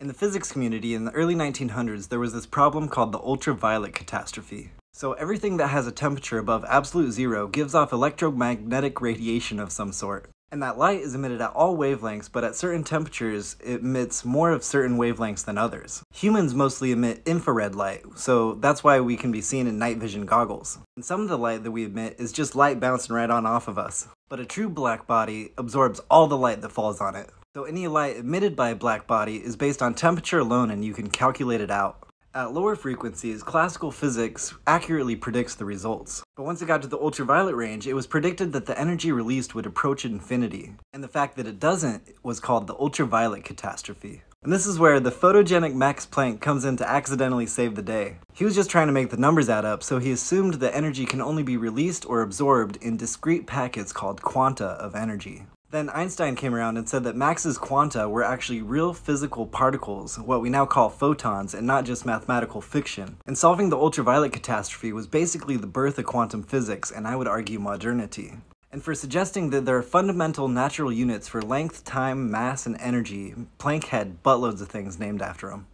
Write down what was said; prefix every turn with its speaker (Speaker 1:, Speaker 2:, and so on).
Speaker 1: In the physics community in the early 1900s, there was this problem called the ultraviolet catastrophe. So everything that has a temperature above absolute zero gives off electromagnetic radiation of some sort. And that light is emitted at all wavelengths, but at certain temperatures, it emits more of certain wavelengths than others. Humans mostly emit infrared light, so that's why we can be seen in night vision goggles. And some of the light that we emit is just light bouncing right on off of us. But a true black body absorbs all the light that falls on it. So any light emitted by a black body is based on temperature alone and you can calculate it out. At lower frequencies, classical physics accurately predicts the results. But once it got to the ultraviolet range, it was predicted that the energy released would approach infinity. And the fact that it doesn't was called the ultraviolet catastrophe. And this is where the photogenic Max Planck comes in to accidentally save the day. He was just trying to make the numbers add up, so he assumed that energy can only be released or absorbed in discrete packets called quanta of energy. Then Einstein came around and said that Max's quanta were actually real physical particles, what we now call photons, and not just mathematical fiction. And solving the ultraviolet catastrophe was basically the birth of quantum physics, and I would argue modernity. And for suggesting that there are fundamental natural units for length, time, mass, and energy, Planck had buttloads of things named after him.